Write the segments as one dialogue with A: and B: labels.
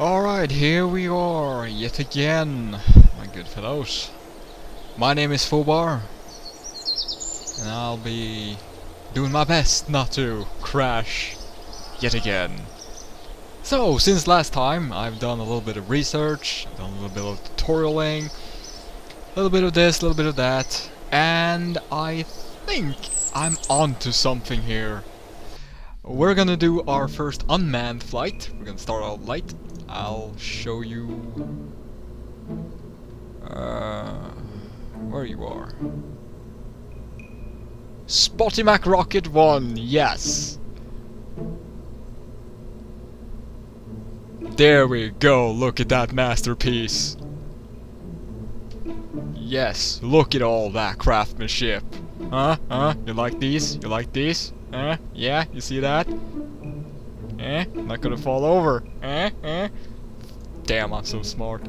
A: Alright, here we are, yet again, my good fellows. My name is Fubar, and I'll be doing my best not to crash yet again. So, since last time, I've done a little bit of research, I've done a little bit of tutorialing, a little bit of this, a little bit of that, and I think I'm onto something here. We're gonna do our first unmanned flight. We're gonna start out light. I'll show you... Uh, where you are. Spotty Mac Rocket 1, yes! There we go, look at that masterpiece. Yes, look at all that craftsmanship. Huh? Huh? You like these? You like these? Huh? Yeah? You see that? Eh? Not gonna fall over. Eh? Eh? Damn, I'm so smart.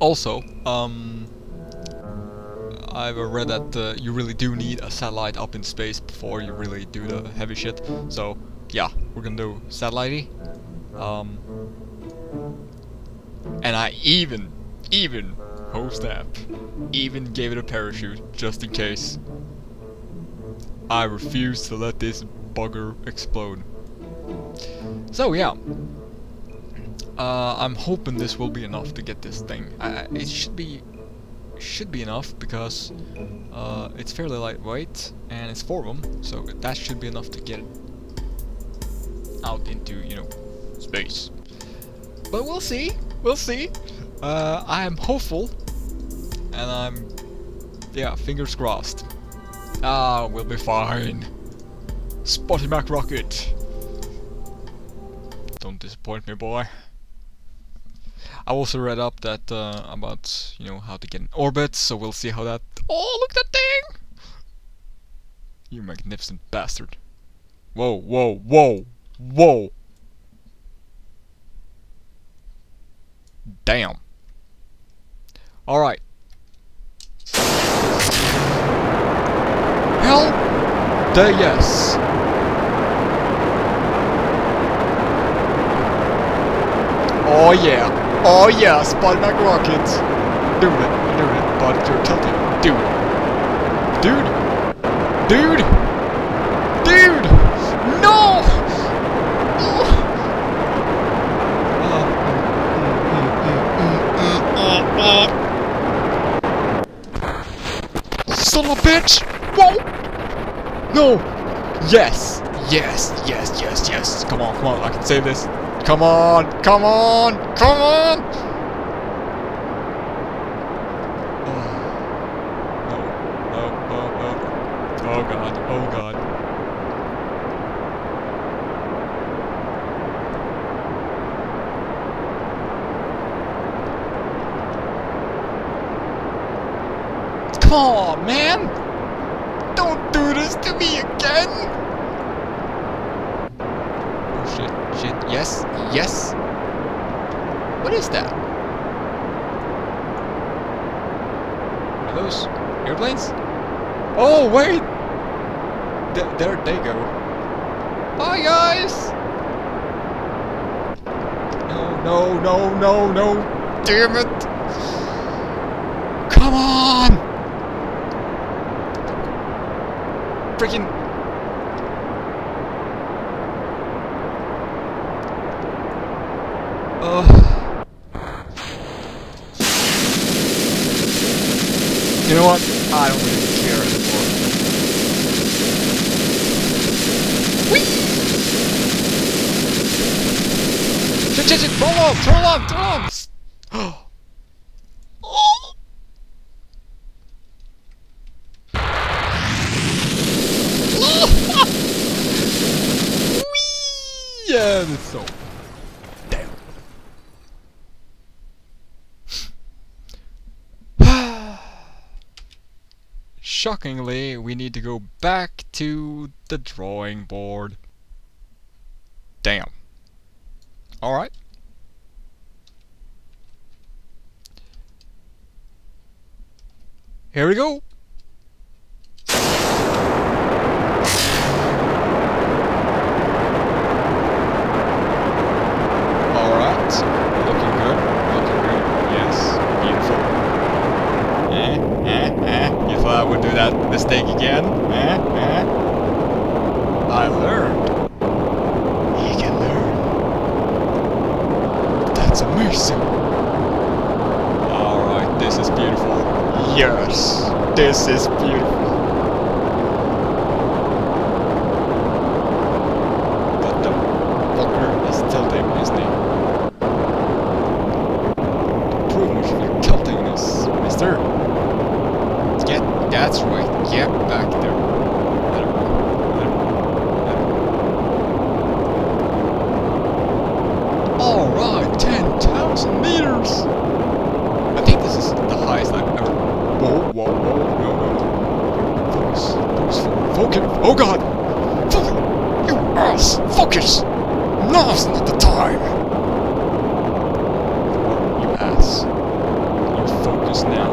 A: Also, um... I've read that uh, you really do need a satellite up in space before you really do the heavy shit. So, yeah, we're gonna do satellite Um... And I even, even, oh snap, even gave it a parachute, just in case. I refuse to let this bugger explode. So yeah, uh, I'm hoping this will be enough to get this thing. It should be should be enough because uh, it's fairly lightweight and it's four of them, so that should be enough to get it out into you know space. But we'll see, we'll see. Uh, I am hopeful, and I'm yeah, fingers crossed. Ah, we'll be fine. Spotty Mac Rocket. Don't disappoint me, boy. I also read up that uh, about you know how to get in orbit, so we'll see how that. Oh, look at that thing! You magnificent bastard! Whoa, whoa, whoa, whoa! Damn. All right. Hell, the yes. Oh yeah. Oh yeah, Spot Mac rockets. Doing it, doing it, but you're tilting. Dude. Dude. Dude. Dude. No! Son of a bitch! Whoa! No! Yes! Yes, yes, yes, yes. Come on, come on, I can save this. Come on! Come on! Come on! Oh. No, no, no, no. Oh god, oh god. Come on, man! Don't do this to me again! Oh shit, yes, yes! What is that? Are those airplanes? Oh, wait! Th there they go. Bye, guys! No, no, no, no, no! Damn it! Come on! Freaking... Ugh. You know what? I don't really care anymore. Whee! Shit, shit, shit! Throw off! Throw off! Throw off! Shockingly, we need to go back to the drawing board. Damn. Alright. Here we go. Do that mistake again. Eh? Eh? I learned. He can learn. That's amazing. Alright, this is beautiful. Yes, this is beautiful. But the fucker is tilting, isn't he? Prove much of your tiltingness, mister. Get, that's right, get back there. Let him go. Let him go. Let him go. Alright, 10,000 meters! I think this is the highest I've ever. Whoa, whoa, whoa, no, no. Focus, focus, focus. Oh god! Focus! You ass! Focus! Now's not the time! Oh, you ass. You focus now.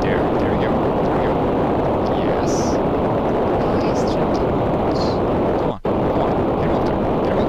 A: There, there you go. There you go. Yes. Nice, gentlemen. Come on, come on. Get him up there. Get him up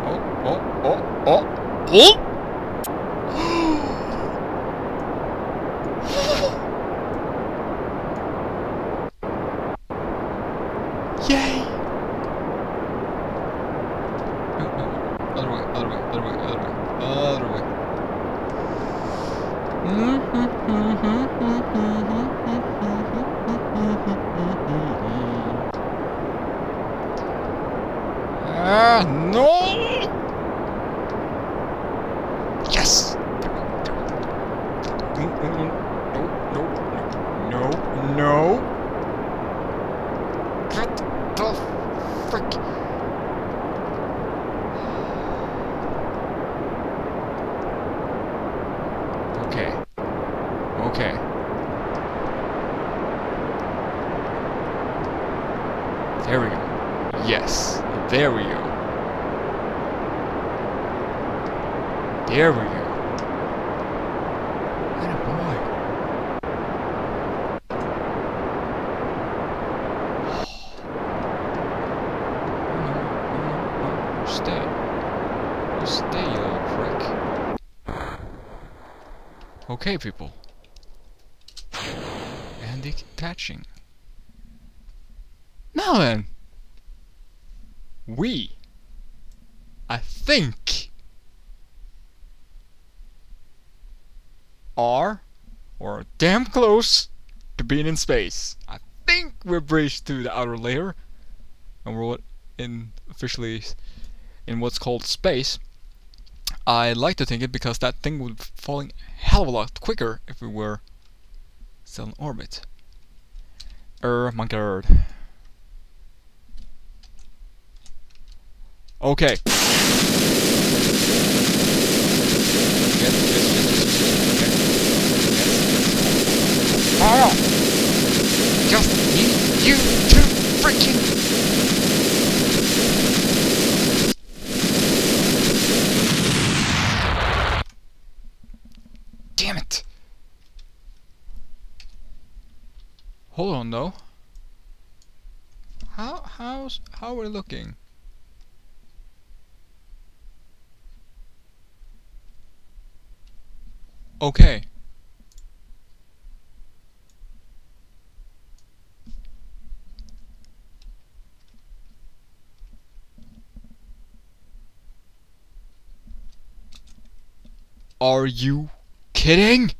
A: Oh, oh, oh, oh! Yay! Okay. Okay. There we go. Yes. There we go. There we go. Atta boy. No, no, no. Stay. You stay, you little prick. Okay, people. And detaching. Now then. We, I think, are, or damn close to being in space. I think we're bridged through the outer layer, and we're in officially in what's called space. I like to think it because that thing would be falling hell of a lot quicker if we were still in orbit. Er, my god. Okay. Yes, yes, yes! Just need you to freaking Damn it! Hold on though. How how's how are we looking? Okay. Are you kidding?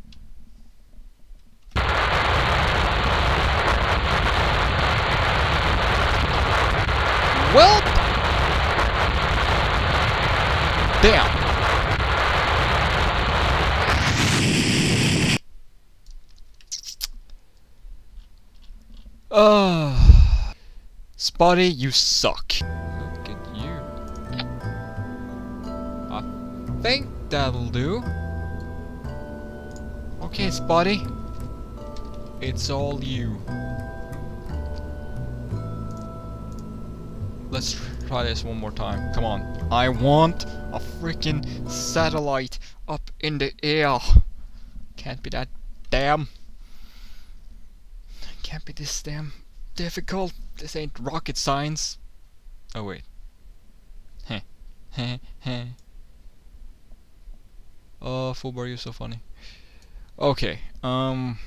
A: Well, damn. Ah. Spotty, you suck. Look at you. I think that'll do. Okay, Spotty. It's all you. Let's try this one more time. Come on. I want a freaking satellite up in the air. Can't be that damn. Be this damn difficult. This ain't rocket science. Oh wait. Heh. Heh heh. Oh, Fubar, you're so funny. Okay, um...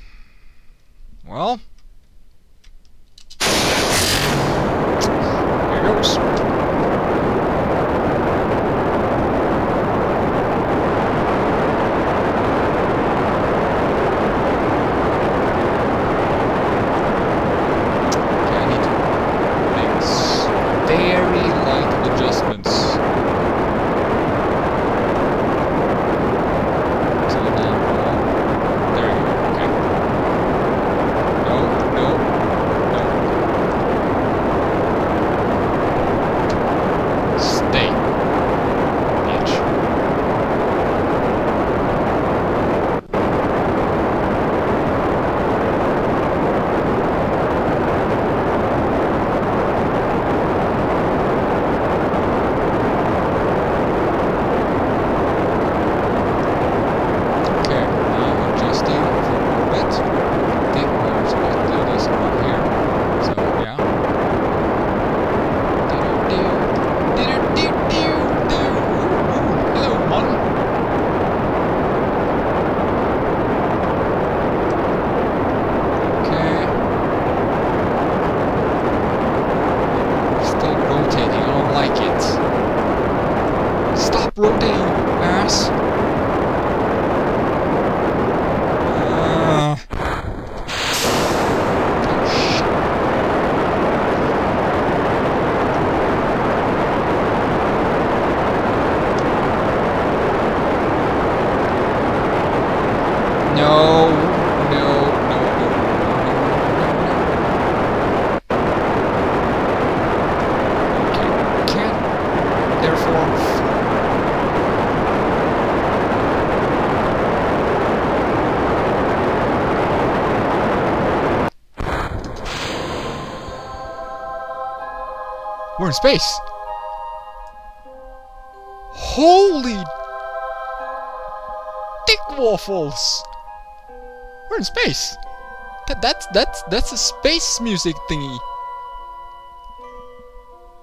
A: Well... in space. Holy dick waffles! We're in space. That that's that's that's a space music thingy.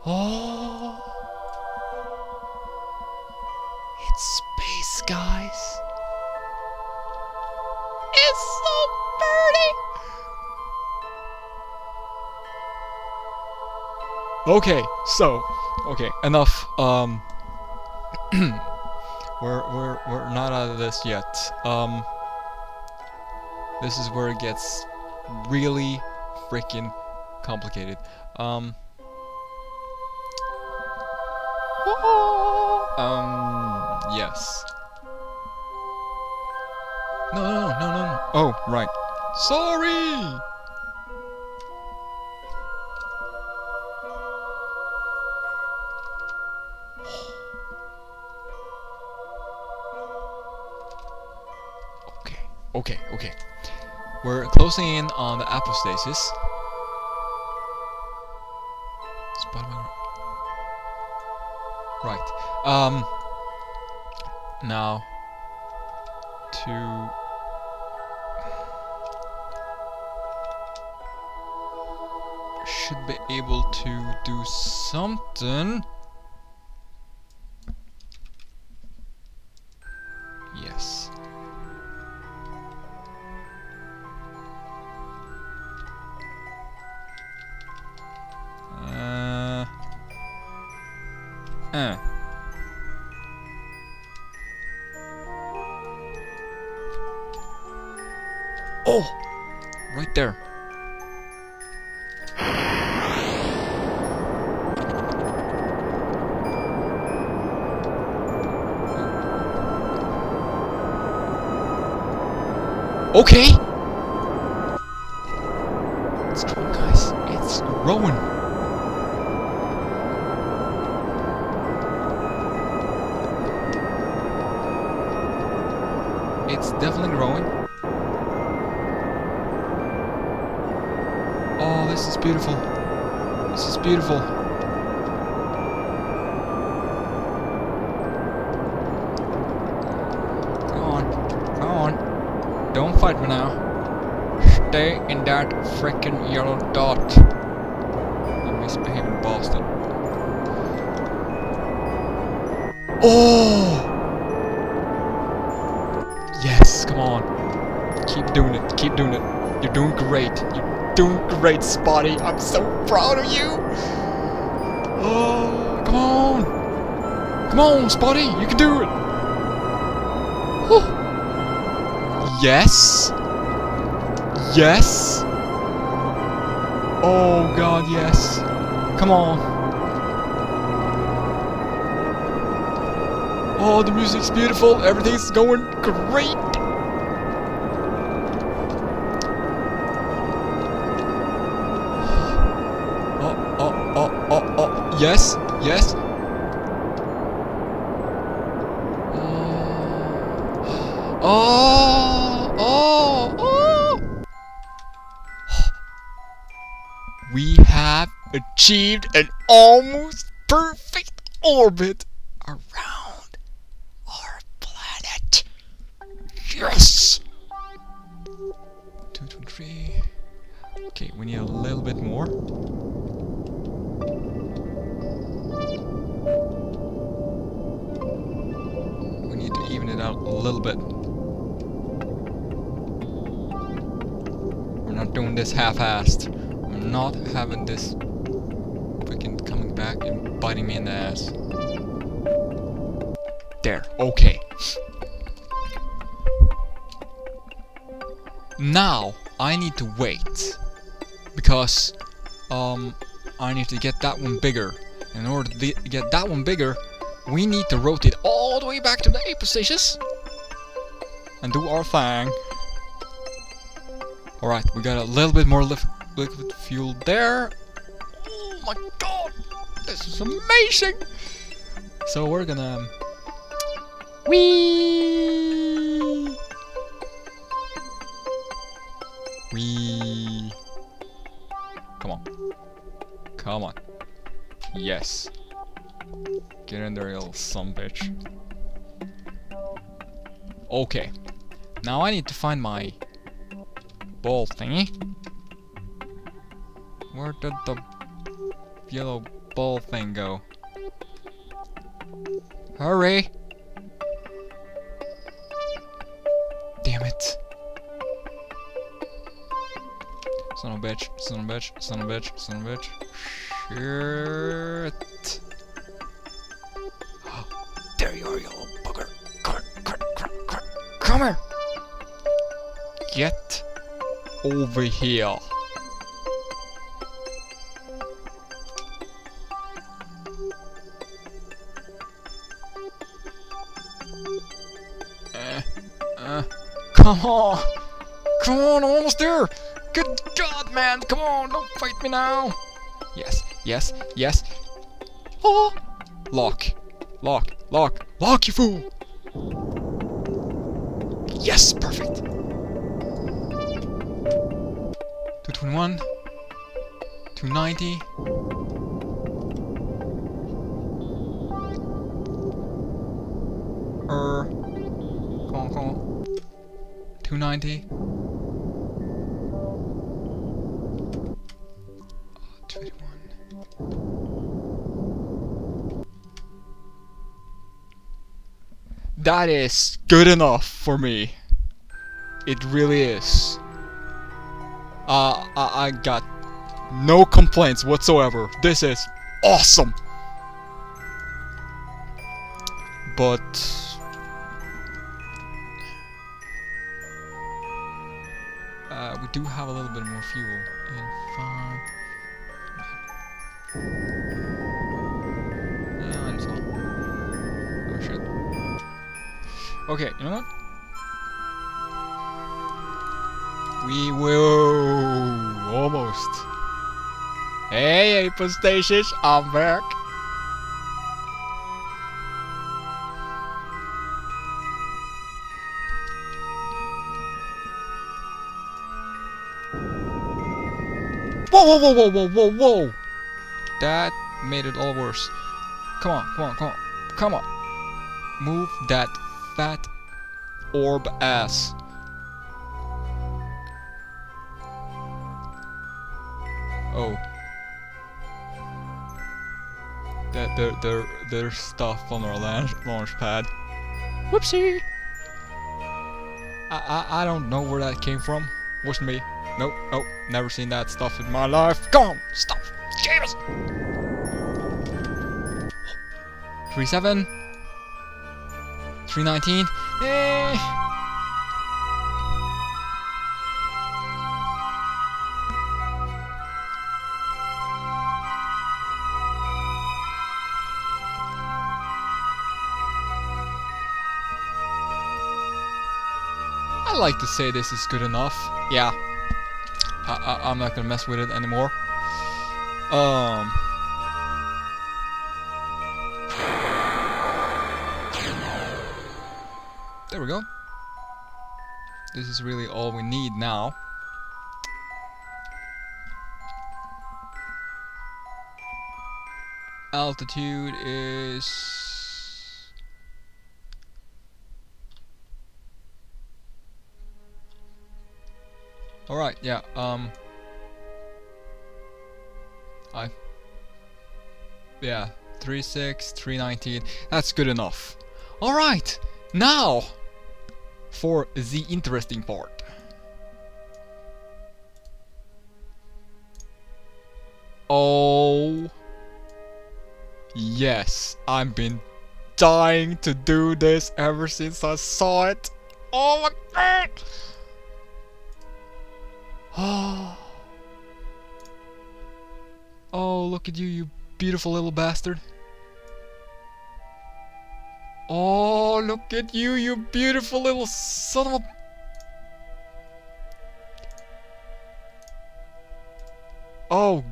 A: Oh, it's space, guys. Okay, so okay, enough. Um, we're we're we're not out of this yet. Um, this is where it gets really freaking complicated. Um. Um. Yes. No, no, no, no, no, no. Oh, right. Sorry. Okay, okay. We're closing in on the apoapsis. Right. Um. Now. To. Should be able to do something. Oh! Right there. Okay! Don't fight me now. Stay in that freaking yellow dot. You misbehaving bastard. Oh! Yes, come on. Keep doing it. Keep doing it. You're doing great. You're doing great, Spotty. I'm so proud of you. Oh, come on. Come on, Spotty. You can do it. Yes. Yes. Oh, God, yes. Come on. Oh, the music's beautiful. Everything's going great. Oh, oh, oh, oh, oh. Yes, yes. Oh, oh. Achieved an almost perfect orbit around our planet. Yes! Two, two, three. Okay, we need a little bit more. We need to even it out a little bit. We're not doing this half-assed. I'm not having this back and biting me in the ass. There, okay. Now, I need to wait. Because, um, I need to get that one bigger. In order to get that one bigger, we need to rotate all the way back to the apoapsis. And do our thing. Alright, we got a little bit more li liquid fuel there. Oh my god! This is amazing! So we're gonna... Um, Whee! Whee! Come on. Come on. Yes. Get in there, you little son bitch. Okay. Now I need to find my ball thingy. Where did the yellow ball thing go? Hurry! Damn it. Son of a bitch, son of a bitch, son of a bitch, son of a bitch. Shit. there you are, you little bugger. Come come come come here. Get over here. Come on! Come on, I'm almost there! Good God, man! Come on, don't fight me now! Yes, yes, yes. Oh! Lock. Lock, lock, lock, you fool! Yes, perfect! 221. 290. 290. Oh, 281. That is good enough for me. It really is. Uh, I, I got no complaints whatsoever. This is awesome. But we do have a little bit more fuel. And five. Oh. Okay, you know what? We will almost. Hey, Apoapsis, I'm back. Whoa, whoa, whoa, whoa, whoa, whoa! That made it all worse. Come on, come on, come on, come on. Move that fat orb ass. Oh. There, there, there, there's stuff on our launch, launch pad. Whoopsie! I, I, I don't know where that came from. Wasn't me. Nope, nope, never seen that stuff in my life. Come on, stop, James! 37 319 eh. I like to say this is good enough. Yeah. I, I, I'm not gonna mess with it anymore. Um. There we go. This is really all we need now. Altitude is... Alright, yeah, um... I... Yeah, 36, 319, that's good enough. Alright, now! For the interesting part. Oh... Yes, I've been dying to do this ever since I saw it. Oh my god! Oh. Oh, look at you, you beautiful little bastard. Oh, look at you, you beautiful little son of a... Oh,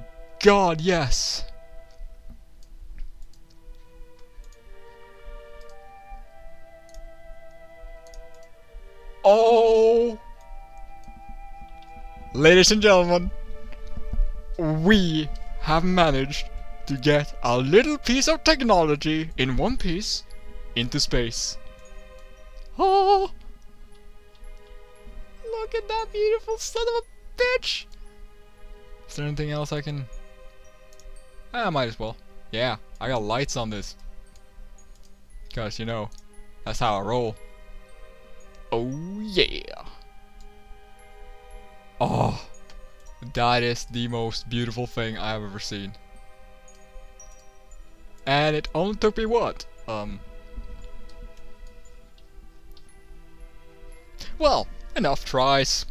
A: God, yes. Ladies and gentlemen, we have managed to get a little piece of technology in one piece into space. Oh! Look at that beautiful son of a bitch! Is there anything else I can... Ah, I might as well. Yeah, I got lights on this. Cause, you know, that's how I roll. Oh yeah! That is the most beautiful thing I've ever seen. And it only took me what? Um... Well, enough tries.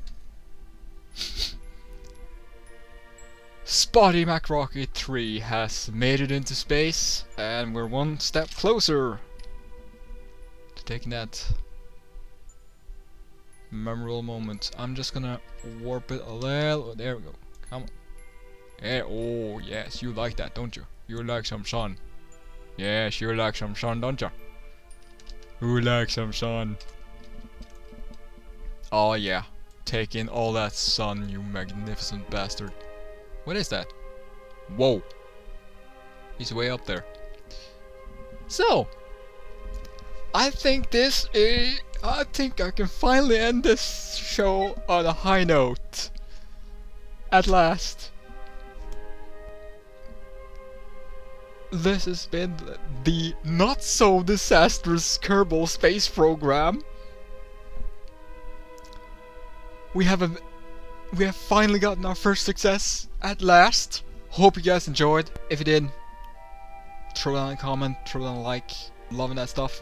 A: Spotty MacRocket 3 has made it into space, and we're one step closer to taking that memorable moment. I'm just gonna warp it a little. Oh, there we go. Come on. Hey, oh, yes, you like that, don't you? You like some sun. Yes, you like some sun, don't you? You like some sun. Oh, yeah. Take in all that sun, you magnificent bastard. What is that? Whoa. He's way up there. So, I think this is I think I can finally end this show on a high note. At last. This has been the not so disastrous Kerbal space program. We have a we have finally gotten our first success at last. Hope you guys enjoyed. If you did, throw down a comment, throw down a like. Loving that stuff